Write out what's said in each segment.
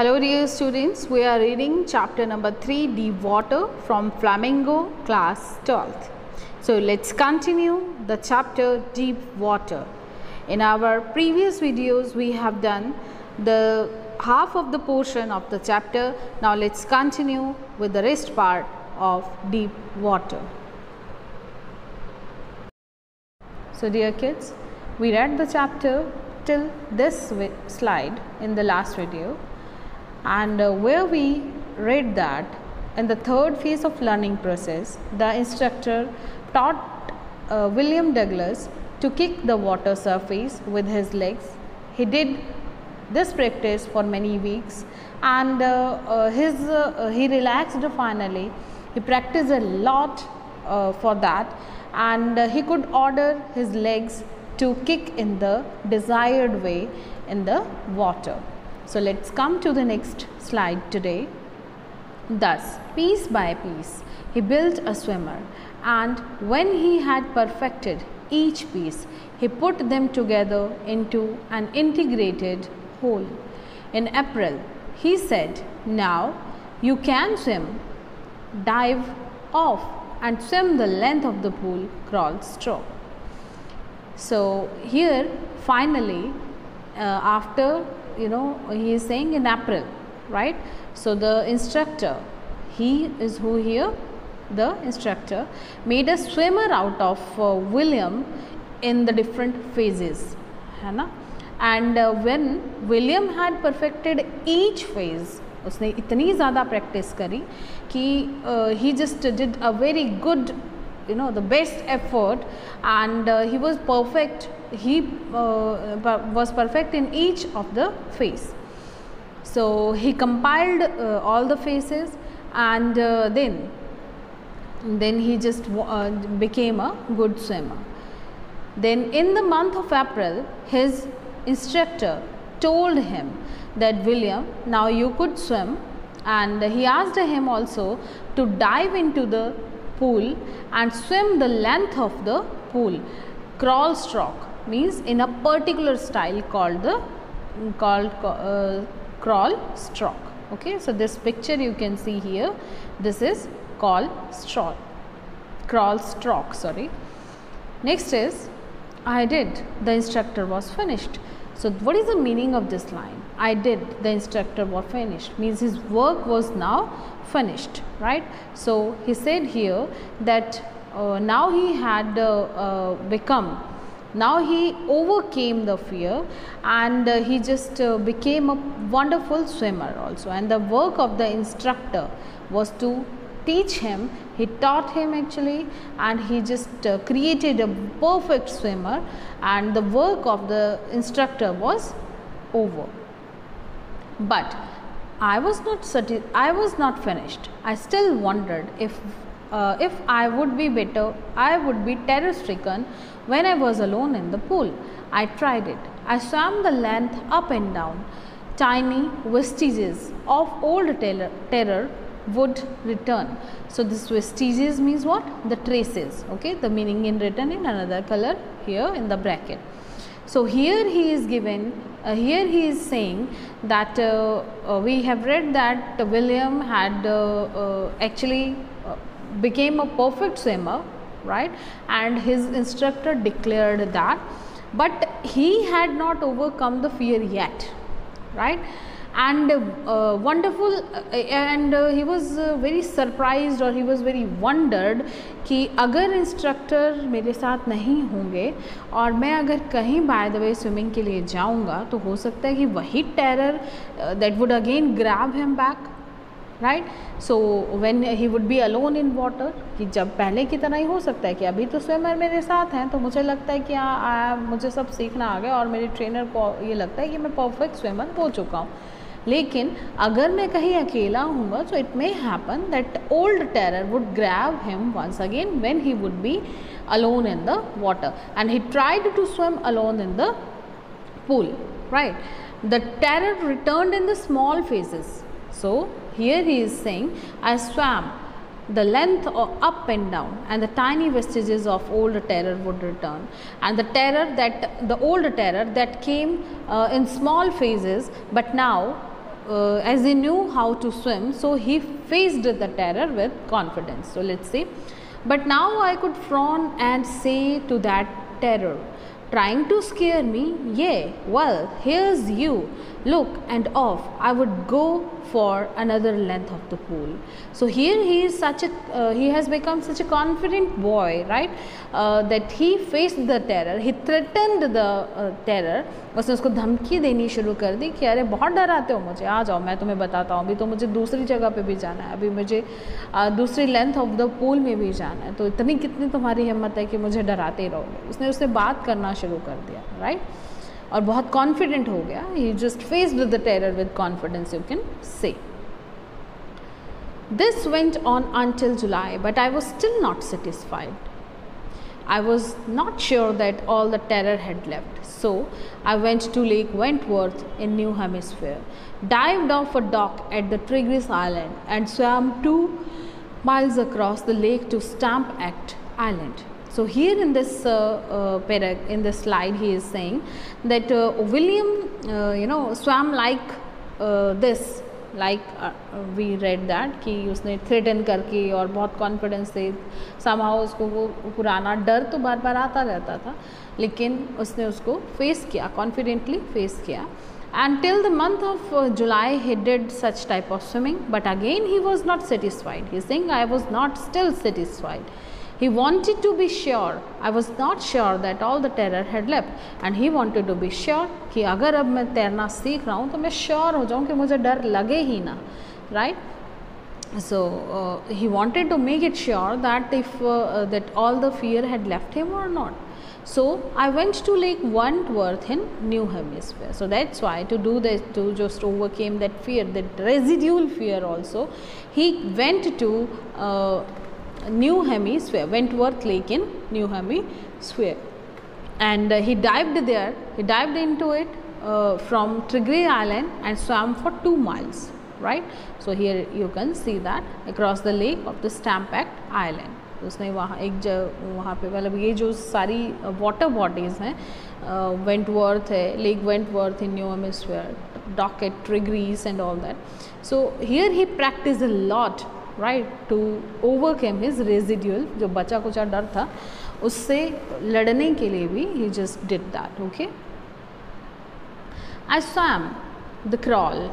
Hello dear students, we are reading chapter number 3 Deep Water from Flamingo class 12th. So let's continue the chapter Deep Water. In our previous videos we have done the half of the portion of the chapter. Now let's continue with the rest part of Deep Water. So dear kids, we read the chapter till this slide in the last video and uh, where we read that in the third phase of learning process the instructor taught uh, William Douglas to kick the water surface with his legs. He did this practice for many weeks and uh, uh his uh, he relaxed finally. He practiced a lot uh, for that and he could order his legs to kick in the desired way in the water. So, let us come to the next slide today. Thus, piece by piece, he built a swimmer and when he had perfected each piece, he put them together into an integrated whole. In April, he said, Now you can swim, dive off and swim the length of the pool crawl stroke. So, here finally uh, after you know he is saying in April right. So, the instructor he is who here the instructor made a swimmer out of uh, William in the different phases है ना and uh, when William had perfected each phase उसने इतनी ज़्यादा practice करी कि ही just did a very good you know the best effort and uh, he was perfect he uh, was perfect in each of the phase. So he compiled uh, all the phases and uh, then then he just uh, became a good swimmer. Then in the month of april his instructor told him that william now you could swim and he asked him also to dive into the pool and swim the length of the pool. Crawl stroke means in a particular style called the called uh, crawl stroke. Okay, so this picture you can see here. This is called stroke, crawl stroke. Sorry. Next is I did. The instructor was finished. So, what is the meaning of this line? I did, the instructor was finished means his work was now finished, right. So, he said here that uh, now he had uh, uh, become now he overcame the fear and uh, he just uh, became a wonderful swimmer also. And the work of the instructor was to teach him. He taught him actually and he just uh, created a perfect swimmer and the work of the instructor was over. But i was not i was not finished. I still wondered if uh, if i would be better i would be terror stricken when i was alone in the pool i tried it i swam the length up and down tiny vestiges of old terror, terror would return. So, this vestiges means what? The traces, okay, the meaning in written in another color here in the bracket. So, here he is given, uh, here he is saying that uh, uh, we have read that William had uh, uh, actually became a perfect swimmer, right, and his instructor declared that, but he had not overcome the fear yet, right and uh, wonderful uh, and uh, he was very surprised or he was very wondered कि अगर instructor मेरे साथ नहीं होंगे और मैं अगर कहीं बाय द वे स्विमिंग के लिए जाऊँगा तो हो सकता है कि वही terror that would again grab him back right so when he would be alone in water कि जब पहले की तरह ही हो सकता है कि अभी तो स्विमर मेरे साथ हैं तो मुझे लगता है कि आ, आ, मुझे सब सीखना आ गया और मेरे ट्रेनर को ये लगता है कि मैं परफेक्ट स्विमर हो चुका हूँ. लेकिन अगर मैं कहीं अकेला हूँ तो it may happen that old terror would grab him once again when he would be alone in the water. And he tried to swim alone in the pool right? The terror returned in the small phases. So here he is saying i swam the length up and down and the tiny vestiges of old terror would return. And the terror that the old terror that came uh, in small phases but now uh, as he knew how to swim so he faced the terror with confidence. So let's see. But now i could frown and say to that terror trying to scare me? Yea well here's you. Look and off. I would go for another length of the pool so here he is such a uh, he has become such a confident boy right uh, that he faced the terror he threatened the uh, terror उसने उसको धमकी देनी शुरू कर दी कि अरे बहुत डराते हो मुझे आ जाओ मैं तुम्हें बताता हूँ अभी तो मुझे दूसरी जगह पे भी जाना है अभी मुझे uh, दूसरी लेंथ ऑफ़ द पूल में भी जाना है तो इतनी कितनी तुम्हारी हिम्मत है कि मुझे डराते ही रहोगे उसने उससे बात करना शुरू कर दिया राइट? और बहुत कॉन्फिडेंट हो गया ही just faced the terror with confidence you can say This went on until July, but I was still not satisfied. I was not sure that all the terror had left, so I went to Lake Wentworth in New Hampshire, dived off a dock at the Tigris Island, and swam two miles across the lake to Stamp Act Island. So here in this uh, uh, in this slide, he is saying that uh, William, uh, you know, swam like uh, this. Like we read that कि उसने threaten करके और बहुत confidence से समाओ उसको वो पुराना डर तो बार बार आता रहता था लेकिन उसने उसको फेस किया कॉन्फिडेंटली फेस किया and till the month of uh, July he did such type of swimming but again he was not satisfied he is saying I was not still satisfied he wanted to be sure I was not sure that all the terror had left and he wanted to be sure कि अगर अब मैं तैरना सीख रहा हूँ तो मैं श्योर हो जाऊँ कि मुझे डर लगे ही ना right so uh, he wanted to make it sure that if uh, that all the fear had left him or not so i went to lake wentworth in new hampshire so that's why to do this to just overcome that fear that residual fear also he went to uh, new hampshire wentworth lake in new hampshire and uh, he dived there he dived into it uh, from Trigri Island and swam for 2 miles right so here you can see that across the lake of the Stamp Act Island उसने वहाँ एक ज वहाँ पे मतलब ये जो सारी वाटर बॉडीज़ हैं वेंटवर्थ है lake Wentworth in New Hampshire docket ट्रिग्रीस and all that so here he practice a lot right to overcome his residual जो बचा कुचा डर था उससे लड़ने के लिए भी he just did that okay I swum the crawl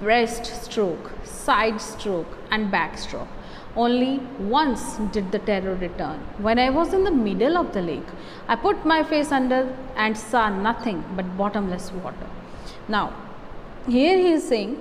breast stroke, side stroke, and back stroke. Only once did the terror return. When I was in the middle of the lake, I put my face under and saw nothing but bottomless water. Now, here he is saying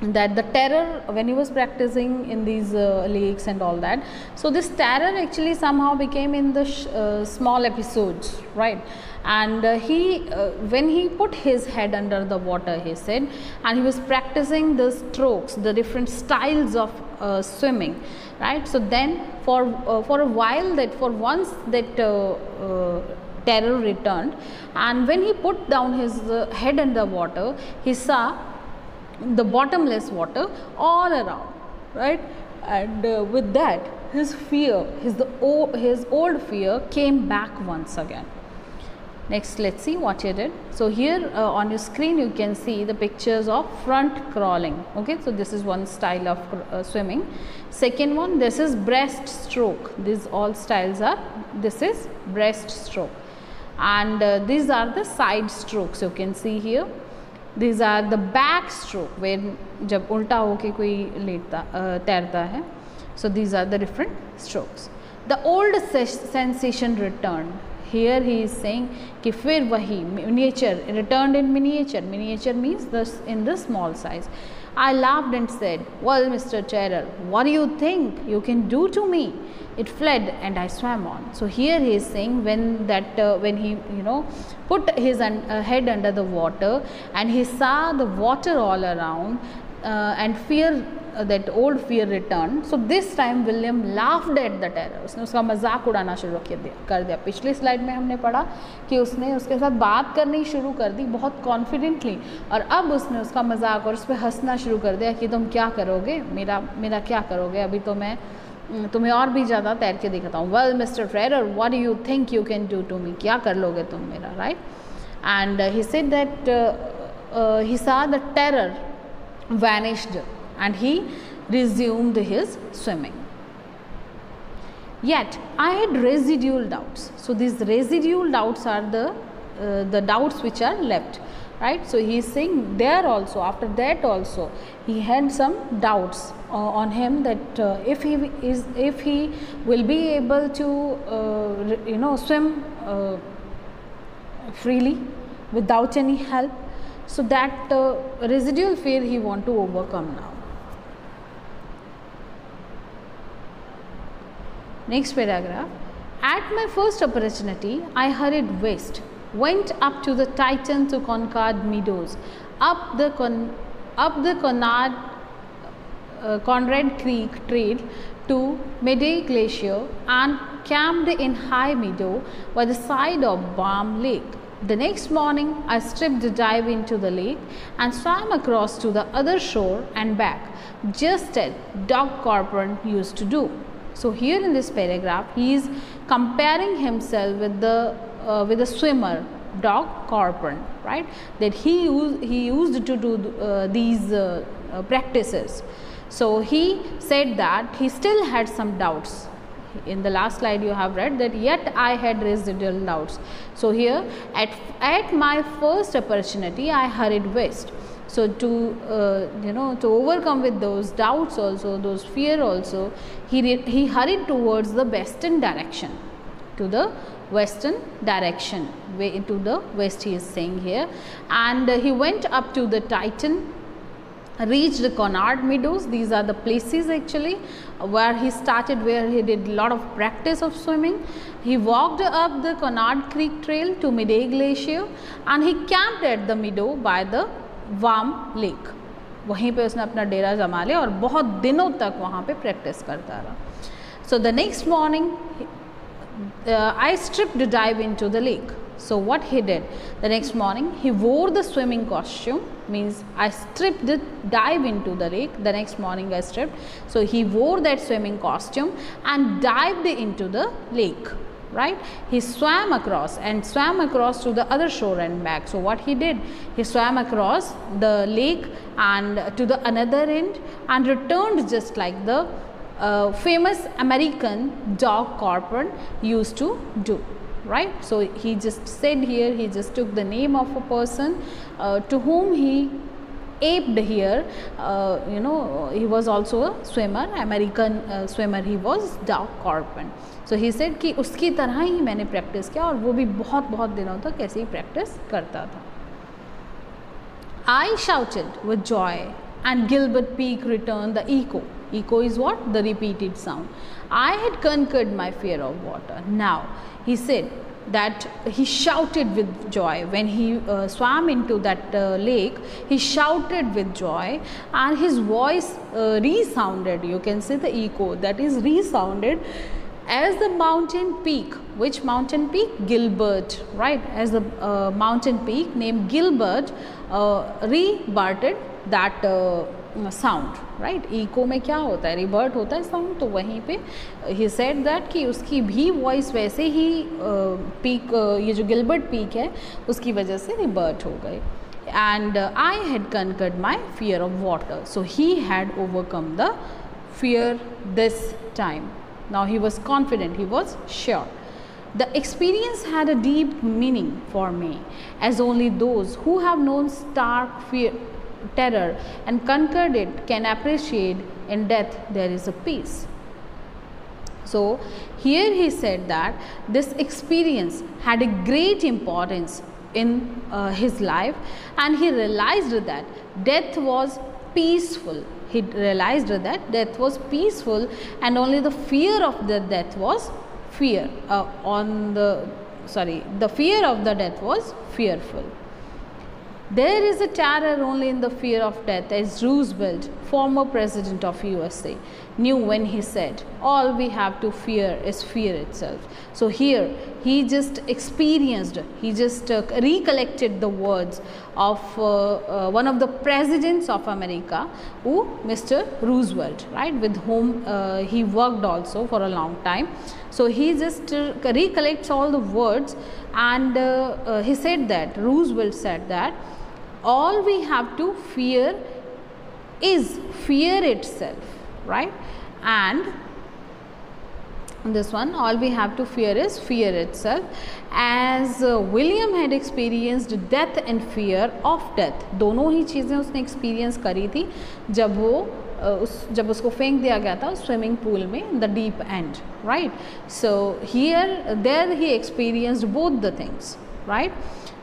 that the terror when he was practicing in these uh, lakes and all that so this terror actually somehow became in the uh, small episodes right? And uh, he uh, when he put his head under the water he said and he was practicing the strokes the different styles of uh, swimming right? So then for uh, for a while that for once that terror returned and when he put down his head under water he saw the bottomless water all around right? And uh, with that his fear his the his old fear came back once again. Next let's see what he did. So here uh, on your screen you can see the pictures of front crawling okay? So this is one style of uh, swimming. Second one this is breast stroke. These all styles are this is breast stroke. And uh, these are the side strokes you can see here these are the back stroke way जब उल्टा होके कोई लेटता तैरता है so these are the different strokes the old sensation return here he is saying कि फिर वही miniature return in miniature miniature means दस in the small size I laughed and said well Mr. Terror what do you think you can do to me it fled and I swam on. So here he is saying when that uh, when he you know put his un uh, head under the water and he saw the water all around uh, and fear that old fear returned. So this time William laughed at the terror. उसने उसका मज़ाक उड़ाना शुरू दिया कर दिया। पिछली slide में हमने पढ़ा कि उसने उसके साथ बात करनी शुरू कर दी बहुत कॉन्फिडेंटली और अब उसने उसका मज़ाक और उस पर हंसना शुरू कर दिया कि तुम क्या करोगे? मेरा मेरा क्या करोगे? अभी तो मैं तुम्हें और भी ज़्यादा तैर के दिखाता हूँ। Well mister Freder what do you think you can do to me क्या कर लोगे तुम मेरा right and he said that he saw the terror vanished. And he resumed his swimming. Yet I had residual doubts. So these residual doubts are the uh, the doubts which are left right so he is saying there also after that also he had some doubts uh, on him that uh, if he is if he will be able to uh, you know swim uh, freely without any help so that uh, residual fear he want to overcome now next paragraph at my first opportunity i hurried west went up to the Tieton to Concord Meadows, up the Con up the Conrad, uh, Conrad Creek Trail to Meadow Glacier and camped in High Meadow by the side of Warm Lake. The next morning, I stripped a dive into the lake and swam across to the other shore and back, just as Doc Corcoran used to do. So, here in this paragraph, he is comparing himself with the uh, with a swimmer Doc Corcoran, right? That he used he used to do uh, these uh, uh, practices. So he said that he still had some doubts. In the last slide, you have read that yet I had residual doubts. So here, at at my first opportunity, I hurried west. So to uh, you know to overcome with those doubts also, those fear also, he he hurried towards the western direction, to the western direction way into the west he is saying here and uh, he went up to the Tieton reached the Conrad Meadows. These are the places actually where he started, where he did a lot of practice of swimming. He walked up the Conrad Creek Trail to Meadow Glacier and he camped at the meadow by the warm lake. वहीं पे उसने अपना डेरा जमा लिया और बहुत दिनों तक वहाँ पे प्रैक्टिस करता रहा। So the next morning I strip dive into the lake so what he did the next morning he wore the swimming costume means I strip dive into the lake the next morning I strip so he wore that swimming costume and dived into the lake right? He swam across and swam across to the other shore and back. So what he did? He swam across the lake and to the another end and returned just like the uh, famous American Doc Corcoran used to do right. So, he just said here he just took the name of a person uh, to whom he aped here uh, you know he was also a swimmer American uh, swimmer he was Doc Corcoran. So, he said कि उसकी तरह ही मैंने practice किया और वो भी बहुत बहुत दिनों तक ऐसे ही प्रैक्टिस करता था I shouted with joy and Gilbert Peak returned the echo. Echo is what? The repeated sound. I had conquered my fear of water. Now, he said that he shouted with joy. When he uh, swam into that uh, lake he shouted with joy and his voice uh, resounded. You can see the echo that is resounded as the mountain peak. Which mountain peak? Gilbert right? As the uh, mountain peak named gilbert uh, rebutted that uh, sound right echo में क्या होता है? रिबर्ट होता है sound तो वहीं पे ही said that कि उसकी भी वॉइस वैसे ही पीक uh, uh, ये जो गिलबर्ट पीक है उसकी वजह से रिबर्ट हो गए। And I had conquered my fear of water so he had overcome the fear this time now he was confident he was sure the experience had a deep meaning for me as only those who have known stark fear terror and conquered it can appreciate in death there is a peace. So, here he said that this experience had a great importance in uh, his life and he realized that death was peaceful. He realized that death was peaceful and only the fear of the death was fear uh, on the sorry the fear of the death was fearful. There is a terror only in the fear of death as Roosevelt, former president of USA, knew when he said, all we have to fear is fear itself. So here he just experienced, he just uh, recollected the words of uh, uh, one of the presidents of America, who Mr. Roosevelt, right, with whom uh, he worked also for a long time. So he just uh, recollects all the words and uh, he said that, Roosevelt said that all we have to fear is fear itself, right? And this one all we have to fear is fear itself as uh, William had experienced death and fear of death दोनों ही चीज़ें उसने experience करी थी जब वो uh, उस जब उसको फेंक दिया गया था स्विमिंग पूल में the deep and right so here there he experienced both the things right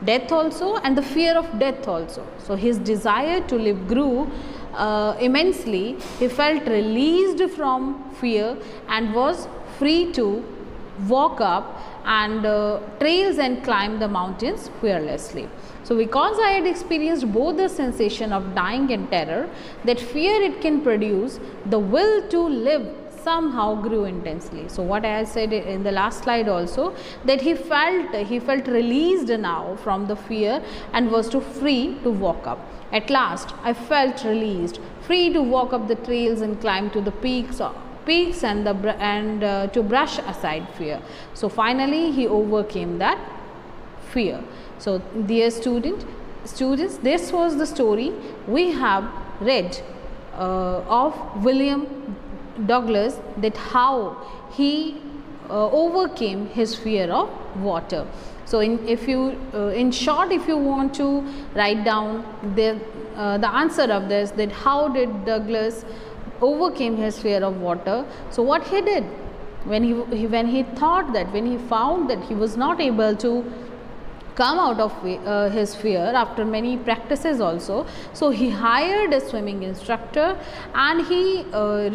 death also and the fear of death also so his desire to live grew uh, immensely he felt released from fear and was free to walk up and uh, trails and climb the mountains fearlessly. So, because I had experienced both the sensation of dying and terror that fear it can produce, the will to live somehow grew intensely. So, what I said in the last slide also that he felt he felt released now from the fear and was to free to walk up. At last, I felt released, free to walk up the trails and climb to the peaks peaks and the and uh, to brush aside fear. So finally he overcame that fear. So dear student students this was the story we have read uh, of William Douglas that how he uh, overcame his fear of water. So in if you uh, in short if you want to write down the uh, the answer of this that how did Douglas overcame his fear of water. So what he did when he, he when he thought that when he found that he was not able to come out of uh, his fear after many practices also. So, he hired a swimming instructor and he, uh,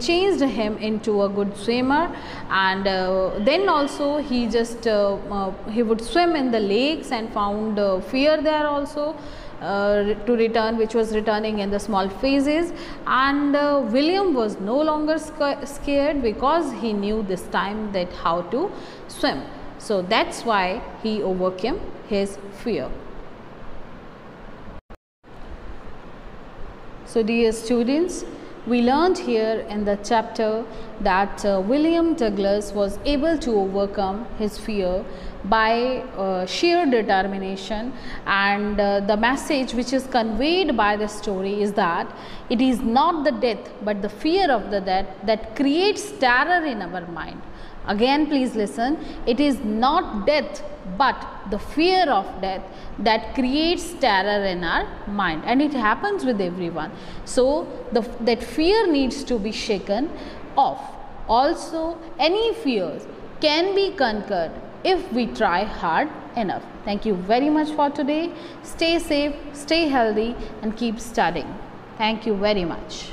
changed him into a good swimmer and uh, then also he just uh, uh, he would swim in the lakes and found uh, fear there also uh, to return which was returning in the small phases and uh, William was no longer sc scared because he knew this time that how to swim. So, that is why he overcame his fear. So, dear students, we learned here in the chapter that uh, William Douglas was able to overcome his fear by uh, sheer determination and uh, the message which is conveyed by the story is that it is not the death but the fear of the death that creates terror in our mind. Again please listen, it is not death but the fear of death that creates terror in our mind and it happens with everyone. So, the, that fear needs to be shaken off. Also, any fears can be conquered if we try hard enough. Thank you very much for today. Stay safe, stay healthy and keep studying. Thank you very much.